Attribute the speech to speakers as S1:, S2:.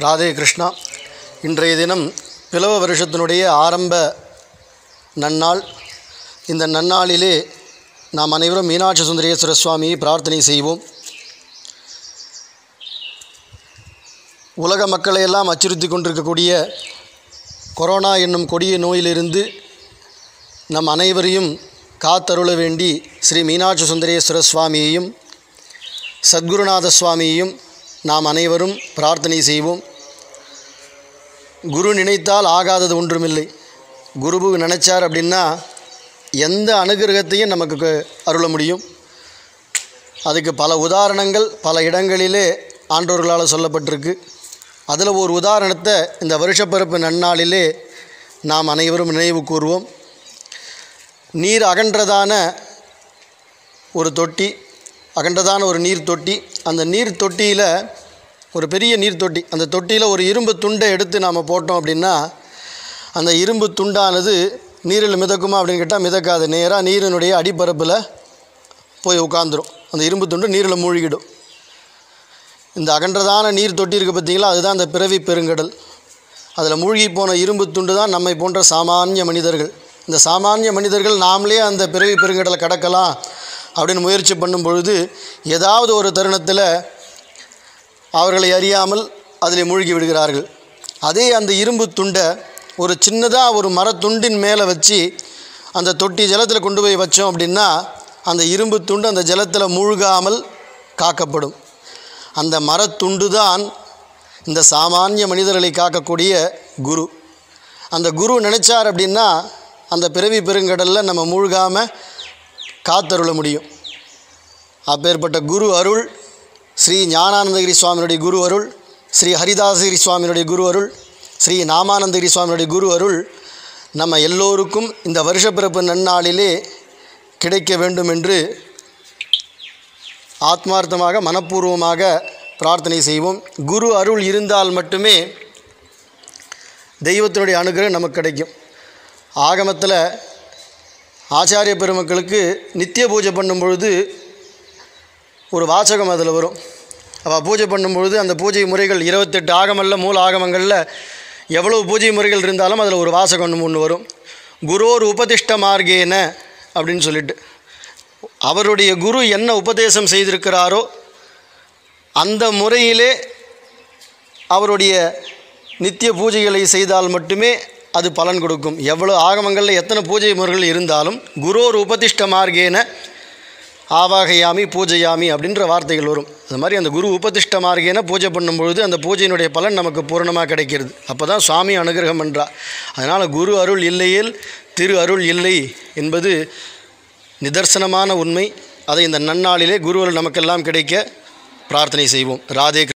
S1: ராதே கிருஷ்ணா. இன்றைய தினம் பிளவ வருஷத்தினுடைய ஆரம்ப நன்னாள். இந்த நன்னாளிலே நாம் அனைவரும் மீனாட்சி சுந்தரேஸ்வர சுவாமியை பிரார்த்தனை செய்வோம். உலக மக்களையெல்லாம் அச்சுறுத்தி கொண்டிருக்கக்கூடிய கொரோனா என்னும் கொடிய நோயிலிருந்து நம் அனைவரையும் காத்தருள வேண்டி ஸ்ரீ மீனாட்சி சுந்தரேஸ்வர சுவாமியையும் சத்குருநாத சுவாமியையும் நாம் அனைவரும் பிரார்த்தனை செய்வோம். குரு நினைத்தால் ஆகாதது ஒன்றுமில்லை. குருபு நினைச்சார் அப்படின்னா எந்த அனுகிரகத்தையும் நமக்கு அருள முடியும். அதுக்கு பல உதாரணங்கள் பல இடங்களிலே ஆண்டோர்களால் சொல்லப்பட்டிருக்கு. அதில் ஒரு உதாரணத்தை இந்த வருஷப்பிறப்பு நன்னாளிலே நாம் அனைவரும் நினைவு கூறுவோம் நீர் அகன்றதான ஒரு தொட்டி அகன்றதான ஒரு நீர் தொட்டி. அந்த நீர் தொட்டியில் ஒரு பெரிய நீர் தொட்டி. அந்த தொட்டியில் ஒரு இரும்பு துண்டை எடுத்து நாம் போட்டோம் அப்படின்னா அந்த இரும்பு துண்டானது நீரில் மிதக்குமா அப்படின்னு கேட்டால் மிதக்காது. நேராக நீரினுடைய அடிப்பரப்பில் போய் உட்காந்துரும் அந்த இரும்பு துண்டு நீரில் மூழ்கிடும். இந்த அகன்றதான நீர் தொட்டி இருக்குது பார்த்திங்களா அதுதான் அந்த பிறவி பெருங்கடல். அதில் மூழ்கி போன இரும்பு துண்டு தான் நம்மை போன்ற சாமானிய மனிதர்கள். இந்த சாமானிய மனிதர்கள் நாமளே அந்த பிறவி பெருங்கடலை கடக்கலாம். அப்படின்னு முயற்சி பண்ணும் பொழுது ஏதாவது ஒரு தருணத்தில் அவர்களை அறியாமல் அதில் மூழ்கி விடுகிறார்கள். அதே அந்த இரும்பு துண்டை ஒரு சின்னதாக ஒரு மரத்துண்டின் மேலே வச்சு அந்த தொட்டி ஜலத்தில் கொண்டு போய் வச்சோம் அப்படின்னா அந்த இரும்பு துண்டு அந்த ஜலத்தில் மூழ்காமல் காக்கப்படும். அந்த மரத்துண்டு தான் இந்த சாமானிய மனிதர்களை காக்கக்கூடிய குரு. அந்த குரு நினச்சார் அப்படின்னா அந்த பிறவி பெருங்கடலில் நம்ம மூழ்காமல் காத்தருள முடியும். அப்பேற்பட்ட குரு அருள் ஸ்ரீ ஞானானந்தகிரி சுவாமியுடைய குரு அருள் ஸ்ரீ ஹரிதாசகிரி சுவாமியுடைய குரு அருள் ஸ்ரீ நாமானந்தகிரி சுவாமியுடைய குரு அருள் நம்ம எல்லோருக்கும் இந்த வருஷப்பிறப்பு நன்னாளிலே கிடைக்க வேண்டும் என்று ஆத்மார்த்தமாக மனப்பூர்வமாக பிரார்த்தனை செய்வோம். குரு அருள் இருந்தால் மட்டுமே தெய்வத்தினுடைய அனுகிரகம் நமக்கு கிடைக்கும். ஆகமத்தில் ஆச்சாரிய பெருமக்களுக்கு நித்திய பூஜை பண்ணும் பொழுது ஒரு வாசகம் அதில் வரும். அவள் பூஜை பண்ணும் பொழுது அந்த பூஜை முறைகள் இருபத்தெட்டு ஆகமல்ல மூல ஆகமங்களில் எவ்வளவு பூஜை முறைகள் இருந்தாலும் அதில் ஒரு வாசகம் ஒன்று வரும். குரோர் உபதிஷ்ட மார்கேன அப்படின்னு சொல்லிட்டு. அவருடைய குரு என்ன உபதேசம் செய்திருக்கிறாரோ அந்த முறையிலே அவருடைய நித்திய பூஜைகளை செய்தால் மட்டுமே அது பலன் கொடுக்கும். எவ்வளோ ஆகமங்களில் எத்தனை பூஜை முறைகள் இருந்தாலும் குரோர் உபதிஷ்ட மார்கேன ஆவாகையாமி பூஜையாமி அப்படின்ற வார்த்தைகள் வரும். அது மாதிரி அந்த குரு உபதிஷ்ட மார்கேன பூஜை பண்ணும்பொழுது அந்த பூஜையினுடைய பலன் நமக்கு பூரணமாக கிடைக்கிறது. அப்போ தான் சுவாமி அனுகிரகம் என்றா அதனால் குரு அருள் இல்லையேல் திரு அருள் இல்லை என்பது நிதர்சனமான உண்மை. அதை இந்த நன்னாளிலே குரு அருள் நமக்கெல்லாம் கிடைக்க பிரார்த்தனை செய்வோம். ராதே